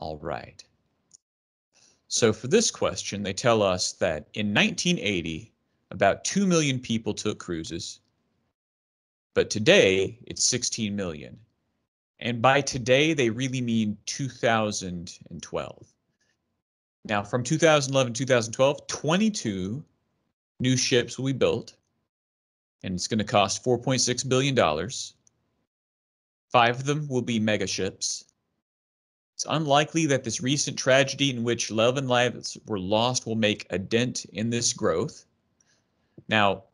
All right. So for this question, they tell us that in 1980, about 2 million people took cruises, but today it's 16 million. And by today, they really mean 2012. Now, from 2011 2012, 22 new ships will be built, and it's going to cost $4.6 billion. Five of them will be mega ships. It's unlikely that this recent tragedy in which 11 lives were lost will make a dent in this growth. Now,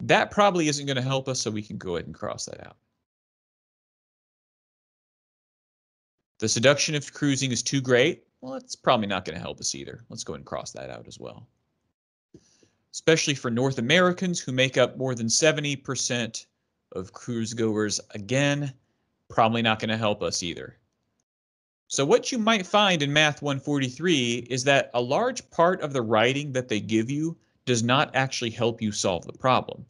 that probably isn't going to help us, so we can go ahead and cross that out. The seduction of cruising is too great. Well, it's probably not going to help us either. Let's go ahead and cross that out as well. Especially for North Americans who make up more than 70% of cruise goers, again, probably not going to help us either. So what you might find in Math 143 is that a large part of the writing that they give you does not actually help you solve the problem.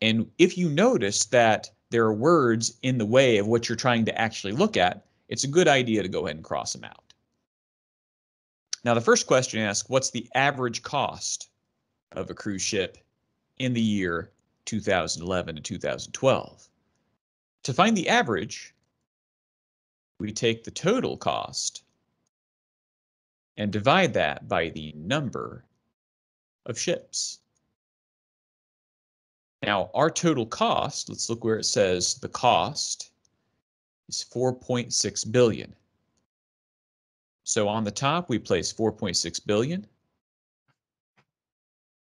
And if you notice that there are words in the way of what you're trying to actually look at, it's a good idea to go ahead and cross them out. Now, the first question asks, what's the average cost of a cruise ship in the year 2011 to 2012? To find the average, we take the total cost and divide that by the number of ships. Now, our total cost, let's look where it says the cost is 4.6 billion. So on the top, we place 4.6 billion.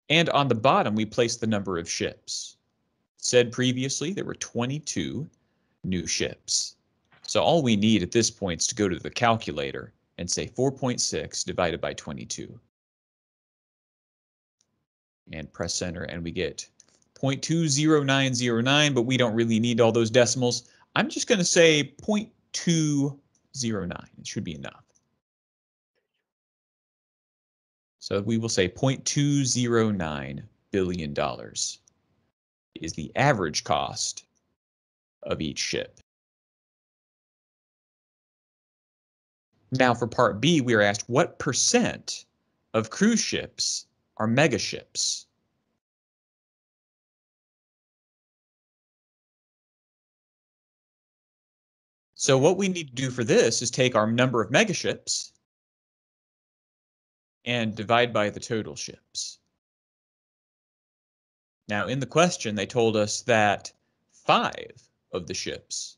And on the bottom, we place the number of ships. Said previously, there were 22 new ships. So all we need at this point is to go to the calculator and say 4.6 divided by 22. And press enter and we get 0.20909, but we don't really need all those decimals. I'm just going to say 0.209. It should be enough. So we will say $0.209 billion is the average cost of each ship. Now for part B, we are asked what percent of cruise ships are megaships? So what we need to do for this is take our number of megaships and divide by the total ships. Now in the question, they told us that five of the ships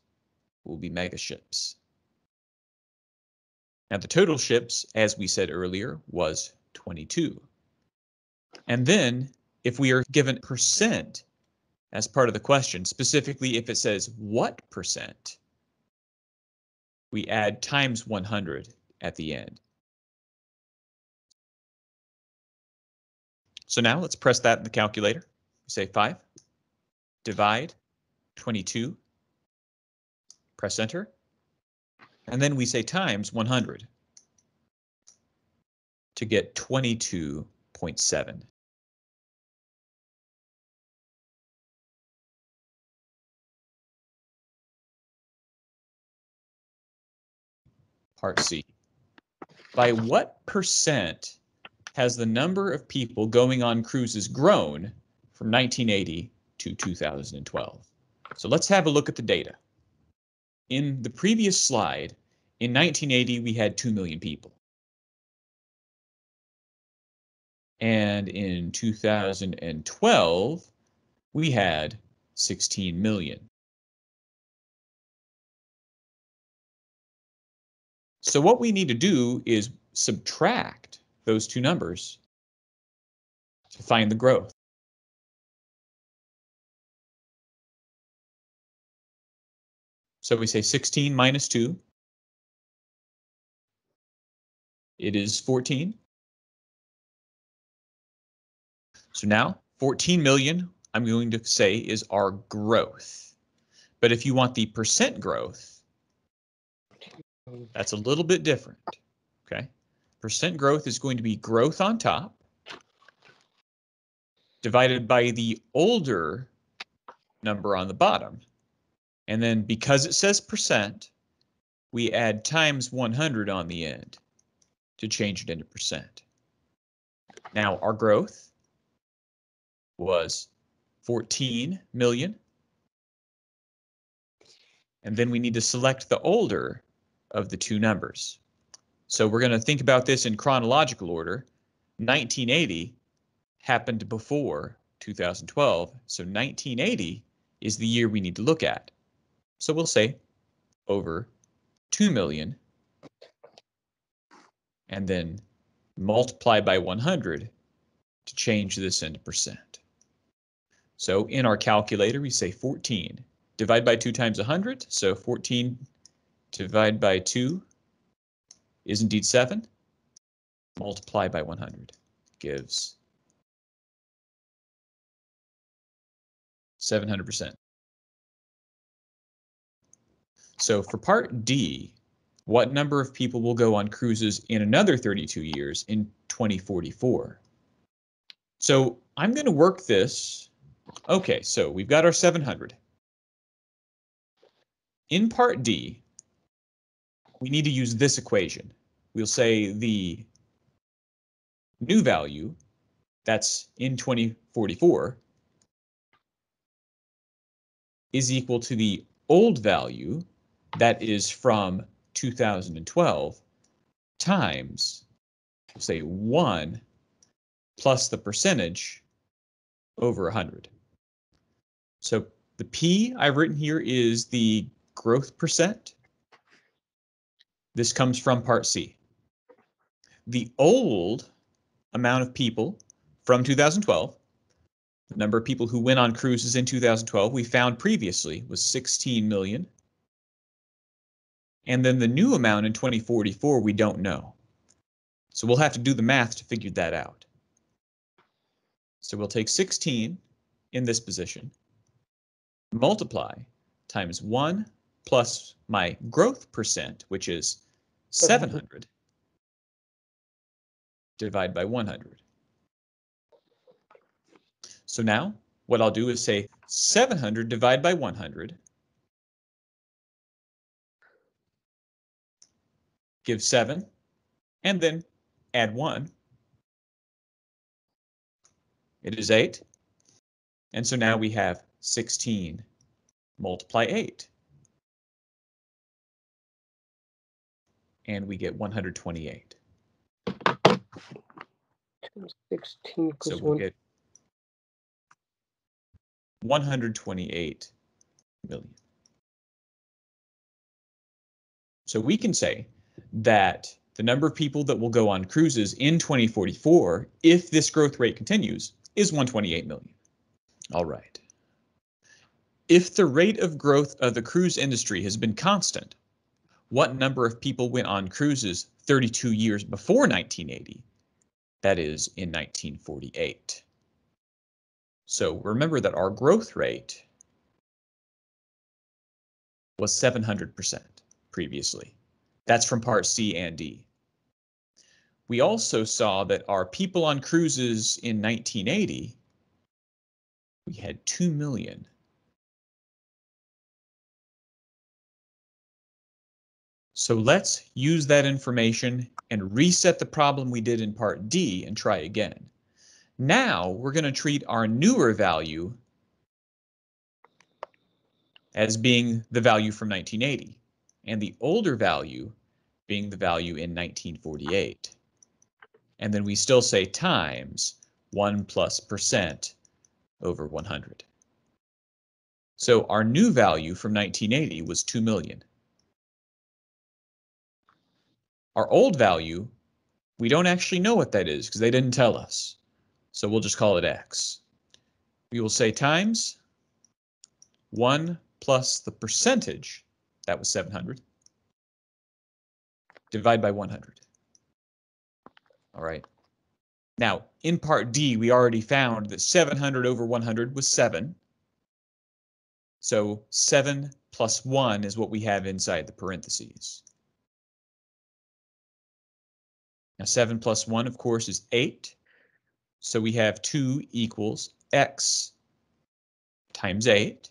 will be mega ships. Now the total ships, as we said earlier, was 22. And then if we are given percent as part of the question, specifically if it says what percent, we add times 100 at the end. So now let's press that in the calculator. Say 5, divide 22, press enter, and then we say times 100 to get 22.7. Part C. By what percent has the number of people going on cruises grown from 1980 to 2012. So let's have a look at the data. In the previous slide, in 1980, we had 2 million people. And in 2012, we had 16 million. So what we need to do is subtract those two numbers to find the growth. So we say 16 minus 2. It is 14. So now 14 million, I'm going to say is our growth. But if you want the percent growth, that's a little bit different. Okay. Percent growth is going to be growth on top divided by the older number on the bottom. And then because it says percent, we add times 100 on the end to change it into percent. Now our growth was 14 million. And then we need to select the older of the two numbers. So we're going to think about this in chronological order. 1980 happened before 2012, so 1980 is the year we need to look at. So we'll say over 2 million and then multiply by 100 to change this into percent. So in our calculator, we say 14. Divide by 2 times 100, so 14 divided by 2 is indeed 7. Multiply by 100 gives 700%. So for part D, what number of people will go on cruises in another 32 years in 2044? So I'm going to work this. Okay, so we've got our 700. In part D, we need to use this equation. We'll say the new value, that's in 2044, is equal to the old value, that is from 2012 times, say 1 plus the percentage over 100. So the P I've written here is the growth percent. This comes from part C. The old amount of people from 2012, the number of people who went on cruises in 2012, we found previously was 16 million. And then the new amount in 2044, we don't know. So we'll have to do the math to figure that out. So we'll take 16 in this position, multiply times 1 plus my growth percent, which is 700, divide by 100. So now what I'll do is say 700 divide by 100 give 7, and then add 1. It is 8. And so now we have 16 multiply 8. And we get 128. 16 So we'll 1. get 128 million. So we can say that the number of people that will go on cruises in 2044, if this growth rate continues, is 128 million. All right. If the rate of growth of the cruise industry has been constant, what number of people went on cruises 32 years before 1980? That is in 1948. So remember that our growth rate was 700% previously. That's from part C and D. We also saw that our people on cruises in 1980, we had 2 million. So let's use that information and reset the problem we did in part D and try again. Now we're going to treat our newer value as being the value from 1980 and the older value being the value in 1948. And then we still say times 1 plus percent over 100. So our new value from 1980 was 2 million. Our old value, we don't actually know what that is because they didn't tell us. So we'll just call it X. We will say times 1 plus the percentage, that was 700, divide by 100. All right. Now, in part D, we already found that 700 over 100 was 7. So 7 plus 1 is what we have inside the parentheses. Now 7 plus 1, of course, is 8. So we have 2 equals x times 8.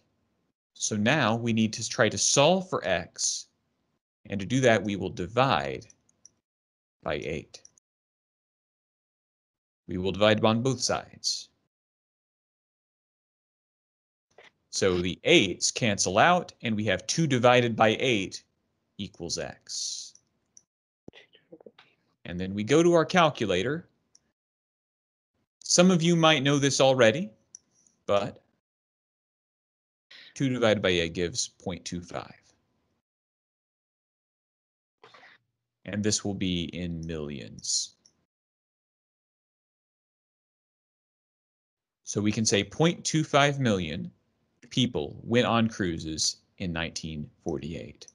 So now we need to try to solve for x And to do that, we will divide by 8. We will divide on both sides. So the 8's cancel out, and we have 2 divided by 8 equals x. And then we go to our calculator. Some of you might know this already, but 2 divided by 8 gives 0.25. And this will be in millions. So we can say 0.25 million people went on cruises in 1948.